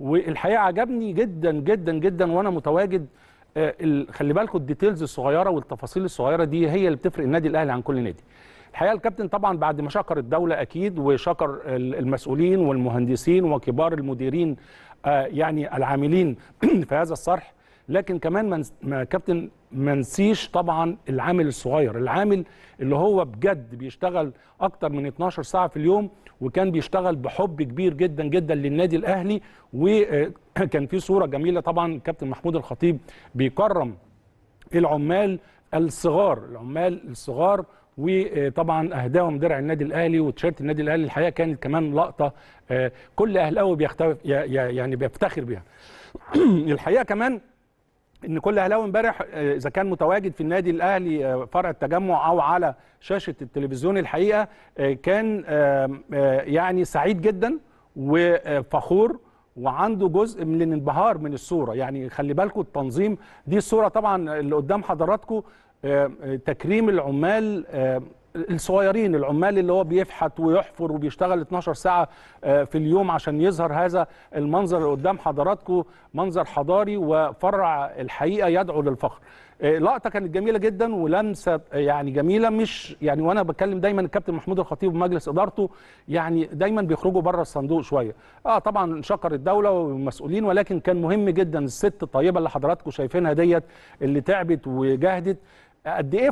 والحقيقة عجبني جدا جدا جدا وأنا متواجد آه، خلي بالكم الديتيلز الصغيرة والتفاصيل الصغيرة دي هي اللي بتفرق النادي الأهلي عن كل نادي. الحقيقة الكابتن طبعا بعد ما شكر الدولة أكيد وشكر ال- المسؤولين والمهندسين وكبار المديرين آه، يعني العاملين في هذا الصرح لكن كمان ما كابتن ما نسيش طبعا العامل الصغير العامل اللي هو بجد بيشتغل أكتر من 12 ساعة في اليوم وكان بيشتغل بحب كبير جدا جدا للنادي الأهلي وكان في صورة جميلة طبعا كابتن محمود الخطيب بيكرم العمال الصغار العمال الصغار وطبعا أهداهم درع النادي الأهلي وتيشيرت النادي الأهلي الحقيقة كانت كمان لقطة آه، كل اهلاوي بيختلف يعني بيفتخر بيها. الحقيقة كمان إن كل أهلاوي امبارح آه، إذا كان متواجد في النادي الأهلي آه، فرع التجمع أو على شاشة التلفزيون الحقيقة آه، كان يعني سعيد جدا وفخور وعنده جزء من الانبهار من الصورة. يعني خلي بالكم التنظيم دي الصورة طبعا اللي قدام حضراتكم تكريم العمال الصغيرين العمال اللي هو بيفحت ويحفر وبيشتغل 12 ساعة آه، في اليوم عشان يظهر هذا المنظر اللي قدام حضراتكم منظر حضاري وفرع الحقيقة يدعو للفخر. آه، لقطة كانت جميلة جدا ولمسة آه، يعني جميلة مش يعني وأنا بتكلم دايما الكابتن محمود الخطيب ومجلس إدارته يعني دايما بيخرجوا بره الصندوق شوية. آه طبعا شكر الدولة والمسؤولين ولكن كان مهم جدا الست الطيبة اللي حضراتكم شايفينها ديت اللي تعبت وجاهدت. قد إيه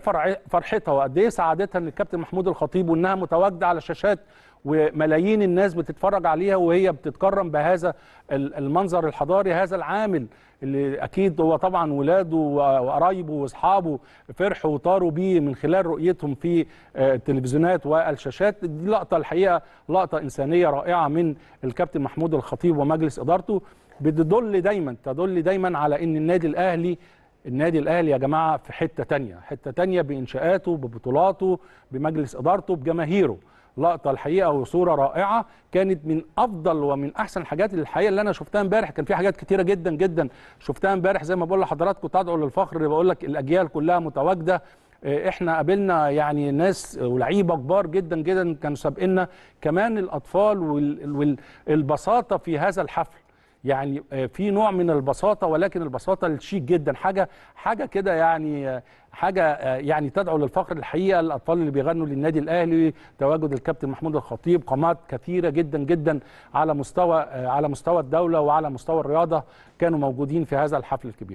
فرحتها وقد إيه سعادتها إن الكابتن محمود الخطيب وإنها متواجدة على شاشات وملايين الناس بتتفرج عليها وهي بتتكرم بهذا ال- المنظر الحضاري هذا العامل اللي أكيد هو طبعا ولاده وقرايبه وأصحابه فرحوا وطاروا بيه من خلال رؤيتهم في آه، التلفزيونات والشاشات. دي لقطة الحقيقة لقطة إنسانية رائعة من الكابتن محمود الخطيب ومجلس إدارته. بتدل دايما تدل دايما على إن النادي الأهلي النادي الأهلي يا جماعة في حتة تانية حتة تانية بإنشاءاته ببطولاته بمجلس إدارته بجماهيره. لقطة الحقيقة وصورة رائعة كانت من أفضل ومن أحسن الحاجات الحقيقة اللي أنا شفتها امبارح. كان في حاجات كتيرة جدا جدا شفتها امبارح. زي ما بقول لحضراتكم تدعو للفخر بقول لك الأجيال كلها متواجدة. آه، إحنا قابلنا يعني ناس ولعيبة كبار جدا جدا كانوا سابقنا كمان الأطفال والبساطه في هذا الحفل يعني آه، في نوع من البساطة ولكن البساطة الشيك جدا. حاجة حاجة كده يعني آه، حاجة آه، يعني تدعو للفخر الحقيقة. الأطفال اللي بيغنوا للنادي الأهلي تواجد الكابتن محمود الخطيب قامات كثيرة جدا جدا على مستوى على مستوى الدولة وعلى مستوى الرياضة كانوا موجودين في هذا الحفل الكبير.